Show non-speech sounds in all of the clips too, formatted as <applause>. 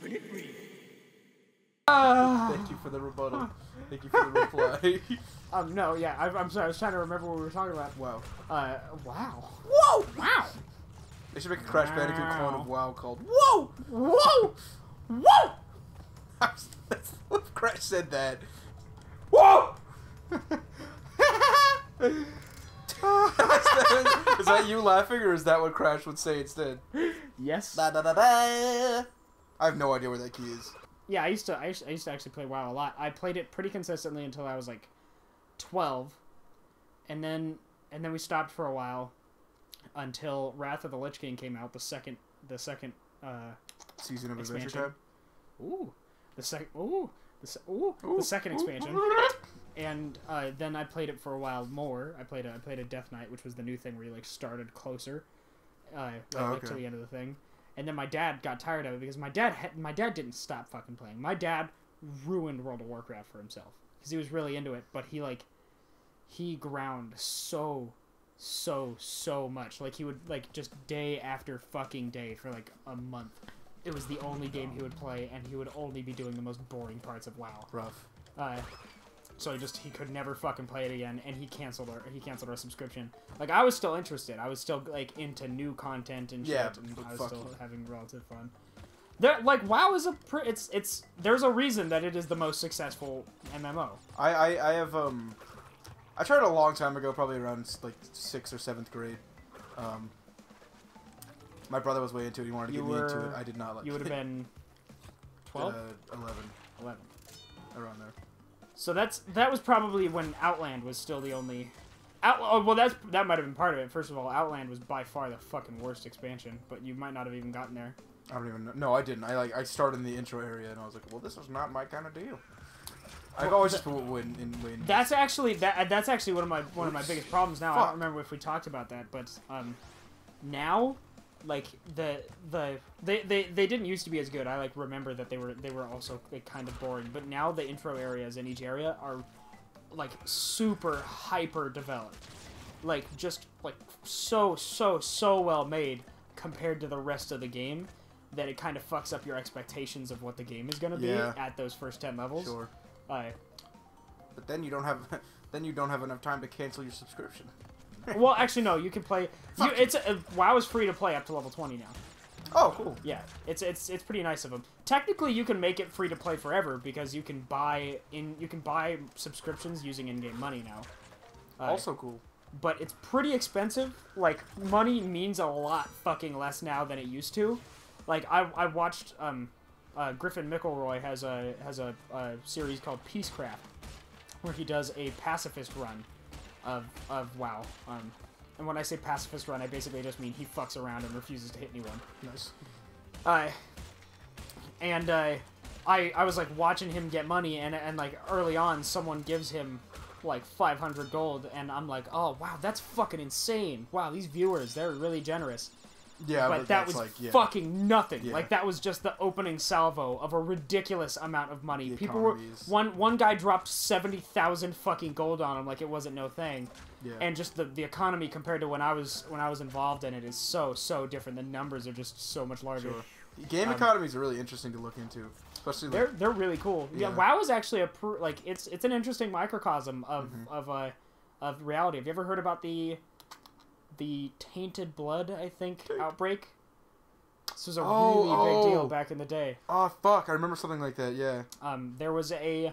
Keeping it real. Thank you for the rebuttal. Thank you for the reply. <laughs> Um, no, yeah, I, I'm sorry. I was trying to remember what we were talking about. wow. Uh, wow. Whoa! Wow. They should make a Crash Bandicoot clone of WoW called Whoa! Whoa! Whoa! <laughs> That's what Crash said that. Whoa! <laughs> is that you laughing, or is that what Crash would say instead? yes. Da, da, da, da. I have no idea where that key is. Yeah, I used to. I used, I used to actually play WoW a lot. I played it pretty consistently until I was like twelve, and then and then we stopped for a while until Wrath of the Lich King came out. The second, the second. Uh, Season of Expansion. Adventure ooh, the second. Ooh, the se- ooh, Tab. the second Ooh. expansion. And uh, then I played it for a while more. I played a, I played a Death Knight, which was the new thing where you like started closer, uh, Oh, like, to the end of the thing. And then my dad got tired of it because my dad had, my dad didn't stop fucking playing. My dad ruined World of Warcraft for himself because he was really into it, but he like he ground so so so much. Like he would like just day after fucking day for like a month. It was the only game he would play, and he would only be doing the most boring parts of WoW. Rough. Uh, so he just he could never fucking play it again, and he canceled our he canceled our subscription. Like I was still interested. I was still like into new content and shit, Yeah, and I was still having relative fun. There, like WoW is a pr- it's it's there's a reason that it is the most successful MMO. I, I, I have um, I tried a long time ago, probably around like sixth or seventh grade. Um, my brother was way into it. He wanted to You get me into it. I did not like. You would have been <laughs> twelve, Uh, eleven, eleven. around there. So that's that was probably when Outland was still the only. Out, oh, well, that's that might have been part of it. First of all, Outland was by far the fucking worst expansion, but you might not have even gotten there. I don't even know. No, I didn't. I like I started in the intro area and I was like, well, this is not my kind of deal. I've always just win in win. That's actually that. That's actually one of my one of my biggest problems now. I don't remember if we talked about that, but um, now, like the the they, they they didn't used to be as good. I like remember that they were they were also like, kind of boring. But now the intro areas in each area are like super hyper developed, like just like so so so well made compared to the rest of the game that it kind of fucks up your expectations of what the game is going to be Yeah. at those first 10 levels. sure, Uh, but then you don't have <laughs> then you don't have enough time to cancel your subscription. <laughs> well, actually, no. You can play. You, it's uh, WoW is free to play up to level twenty now. Oh, cool. Yeah, it's it's it's pretty nice of them. Technically, you can make it free to play forever because you can buy in you can buy subscriptions using in-game money now. Uh, Also cool. but it's pretty expensive. Like money means a lot fucking less now than it used to. Like I I watched um, uh, Griffin McElroy has a has a, a series called Peacecraft, where he does a pacifist run of of WoW. Um, and when I say pacifist run, I basically just mean he fucks around and refuses to hit anyone. Nice. Uh, and uh, I I was like watching him get money, and and like early on, someone gives him like 500 gold, and I'm like, oh wow, that's fucking insane. Wow, these viewers, they're really generous. Yeah, but, but, that was like yeah. fucking nothing. Yeah. Like that was just the opening salvo of a ridiculous amount of money. The People were one one guy dropped seventy thousand fucking gold on him like it wasn't no thing, Yeah. and just the the economy compared to when I was when I was involved in it is so so different. The numbers are just so much larger. Sure. Game Um, economies are really interesting to look into, especially They're they're really cool. Yeah, Yeah. WoW is actually a pr- like it's it's an interesting microcosm of Mhm. of uh of reality. Have you ever heard about the the tainted blood? I think outbreak. This was a Oh, really big deal oh. back in the day. oh fuck, I remember something like that. Yeah. Um, there was a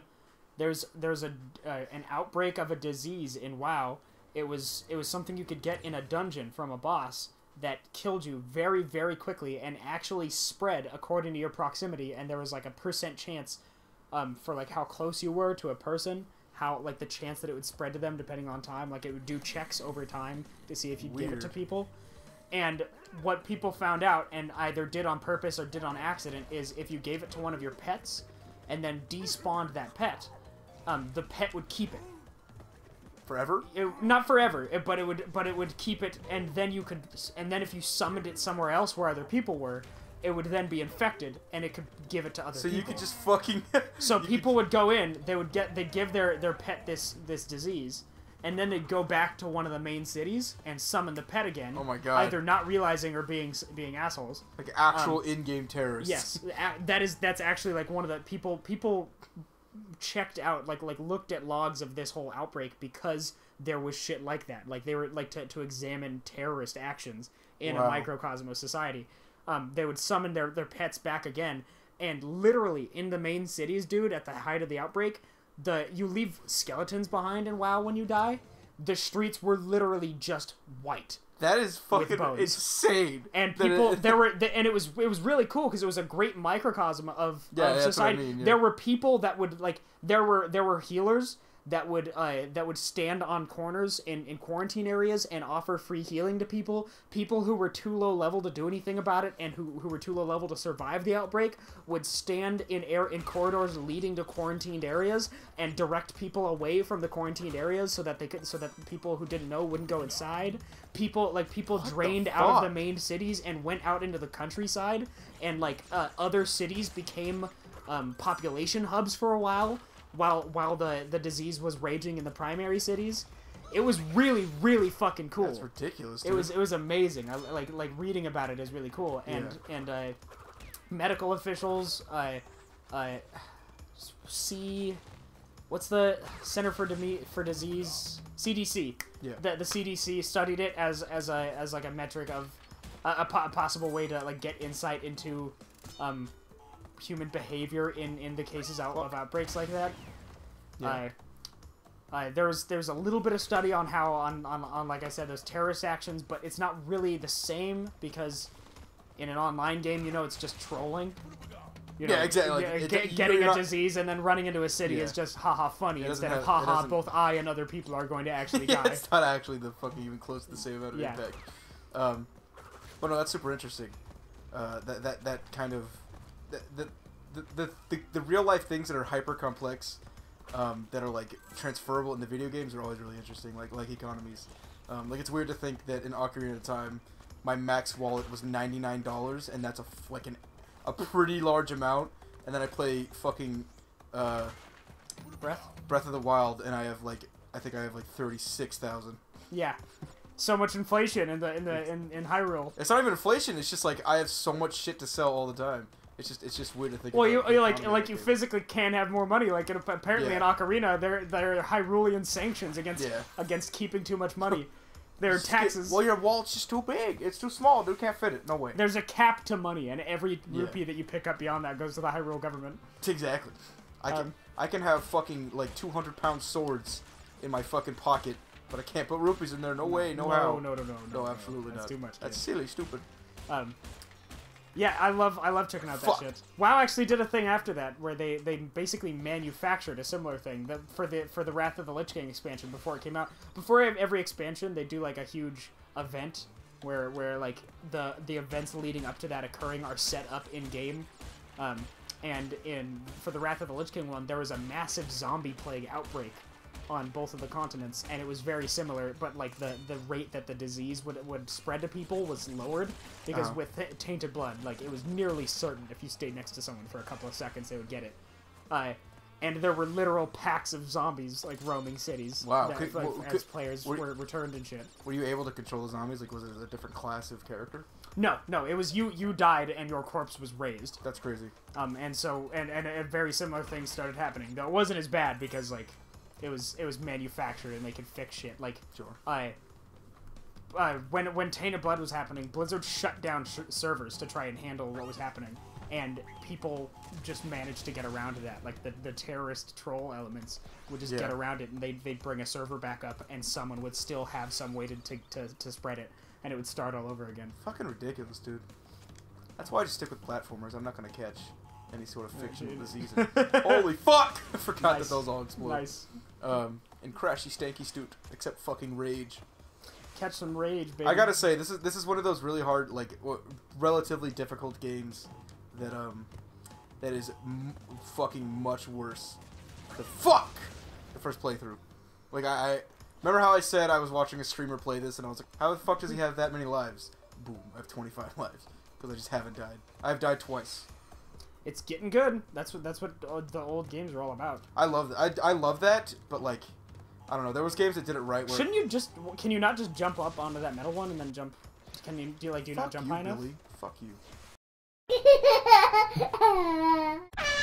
there's there's a uh, an outbreak of a disease in WoW. It was it was something you could get in a dungeon from a boss that killed you very very quickly and actually spread according to your proximity. And there was like a percent chance um, for like how close you were to a person, how like the chance that it would spread to them depending on time. Like it would do checks over time to see if you give it to people. And what people found out, and either did on purpose or did on accident, is if you gave it to one of your pets and then despawned that pet, um, the pet would keep it. Forever. it. Not forever, it- but it would, but it would keep it, and then you could, and then if you summoned it somewhere else where other people were, it would then be infected, and it could give it to other So people. you could just fucking. <laughs> So people would go in, they would get, they'd give their their pet this this disease, and then they'd go back to one of the main cities and summon the pet again. Oh my God. Either not realizing or being being assholes. Like actual um, in-game terrorists. Yes, <laughs> that is that's actually like one of the people people checked out like like looked at logs of this whole outbreak because there was shit like that. Like they were like to to examine terrorist actions in a Wow. microcosm of society. Um, they would summon their their pets back again, and literally in the main cities, dude, at the height of the outbreak, the you leave skeletons behind in WoW when you die. The streets were literally just white That is fucking insane. and people it- there were and it was it was really cool because it was a great microcosm of, Yeah, of what I society mean, yeah. there were people that would like there were there were healers that would uh, that would stand on corners in, in quarantine areas and offer free healing to people people who were too low level to do anything about it and who, who were too low level to survive the outbreak would stand in air in corridors leading to quarantined areas and direct people away from the quarantined areas so that they could so that people who didn't know wouldn't go inside. People like people the drained out of the main cities and went out into the countryside and like uh, other cities became um, population hubs for a while while while the the disease was raging in the primary cities it was really really fucking cool. That's ridiculous. it was it was amazing. I, like like reading about it is really cool. And and uh, medical officials uh, uh, see what's the Center for Deme- for Disease CDC Yeah. the, the CDC studied it as as a as like a metric of a, a, po- a possible way to like get insight into um, human behavior in in the cases out of outbreaks like that. Yeah. Uh, uh, there was there's a little bit of study on how on, on, on like I said those terrorist actions, but it's not really the same because in an online game, you know, it's just trolling. You Yeah, exactly, like, ge- it- getting a not- disease and then running into a city Yeah. is just haha funny instead of have- it haha doesn't- both I and other people are going to actually <laughs> yeah, die. it's not actually the fucking even close to the same amount of Yeah. impact. Um, but no, that's super interesting. Uh, that that that kind of the the, the, the, the, real life things that are hyper complex, um, that are like transferable in the video games are always really interesting. Like like economies. Um, like it's weird to think that in Ocarina of Time, my max wallet was ninety nine dollars, and that's a f- like an a pretty large amount. And then I play fucking uh, Breath. Breath of the Wild, and I have like I think I have like thirty six thousand. Yeah. So much inflation in the in the in, in Hyrule. It's not even inflation. It's just like I have so much shit to sell all the time. It's just it's just weird to think. Well, you, about you like like you physically can have more money. Like in, apparently in Ocarina, there there are Hyrulean sanctions against Yeah. against keeping too much money. <laughs> There are taxes. well, your wallet's just too big. It's too small. Dude can't fit it. No way. There's a cap to money, and every Yeah. rupee that you pick up beyond that goes to the Hyrule government. <laughs> Exactly. I can Um, I can have fucking like two hundred pound swords in my fucking pocket, but I can't put rupees in there. No way. No, no, how. no, no, no, no, No, absolutely That's not. too much. That's silly, stupid. Um, yeah, I love I love checking out that Fuck. shit. WoW actually did a thing after that where they, they basically manufactured a similar thing that for the for the Wrath of the Lich King expansion before it came out. Before every expansion, they do like a huge event where where like the the events leading up to that occurring are set up in game. Um, and in for the Wrath of the Lich King one, there was a massive zombie plague outbreak on both of the continents, and it was very similar. But like the the rate that the disease would would spread to people was lowered because Uh-huh. with t- tainted blood, like it was nearly certain if you stayed next to someone for a couple of seconds, they would get it. Uh, and there were literal packs of zombies like roaming cities. Wow, that, could- like, well, as could- players were- were returned and shit. Were you able to control the zombies? Like, was it a different class of character? No, no, it was you. You died and your corpse was raised. That's crazy. Um, and so and and a very similar things started happening. Though it wasn't as bad because like it was it was manufactured and they could fix shit. Like Sure. I. Uh, when when Tainted Blood was happening, Blizzard shut down sh- servers to try and handle what was happening, and people just managed to get around to that. Like the, the terrorist troll elements would just Yeah. get around it, and they'd, they'd bring a server back up, and someone would still have some way to, to, to, to spread it, and it would start all over again. Fucking ridiculous, dude. That's why I just stick with platformers. I'm not gonna catch any sort of fictional disease. <laughs> Holy fuck! <laughs> I forgot Nice. that those all explode. Nice. Um, and crashy stanky stoot, except fucking rage. Catch some rage, baby. I gotta say, this is this is one of those really hard, like, w- relatively difficult games that um that is m- fucking much worse. The fuck the first playthrough. Like I, I remember how I said I was watching a streamer play this, and I was like, how the fuck does he have that many lives? Boom, I have 25 <laughs> lives because I just haven't died. I've died twice it's getting good. That's what that's what the old games are all about. I love I I love that, but like, I don't know. There was games that did it right. Where Shouldn't you just? Can you not just jump up onto that metal one and then jump? Can you do you like do you Fuck not jump you, high Billy. enough? Fuck you. <laughs>